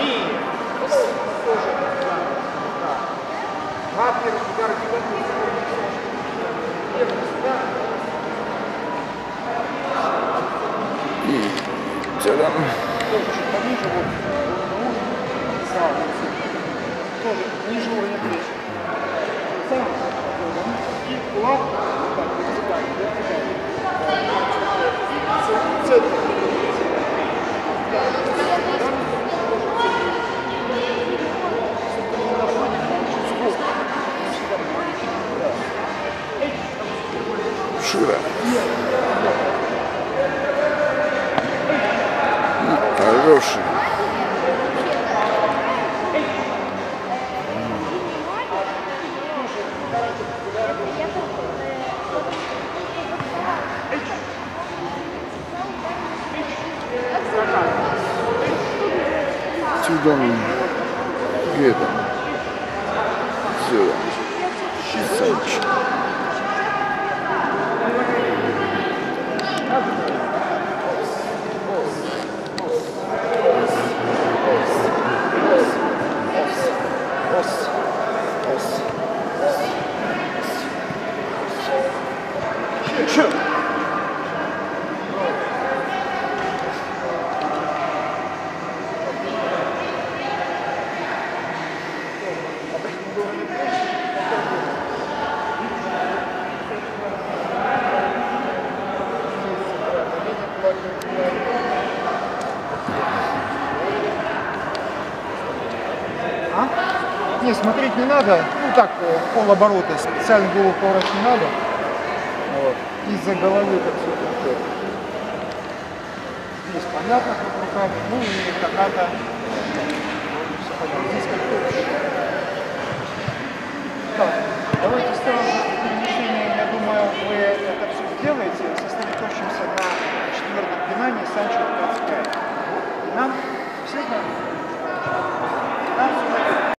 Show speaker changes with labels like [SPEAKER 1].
[SPEAKER 1] И тоже, Первый сюда.
[SPEAKER 2] Сюда.
[SPEAKER 1] Тоже чуть пониже, вот.
[SPEAKER 2] Шире. Хороший. Сюда. Где там? Сюда. Санч.
[SPEAKER 1] А? Не, смотреть не надо. Ну так, э, полоборота. Специально голову поворачивать не надо. Вот. Из-за головы как все это. Здесь понятно, как руками. Ну и какая-то. Понятно. Здесь как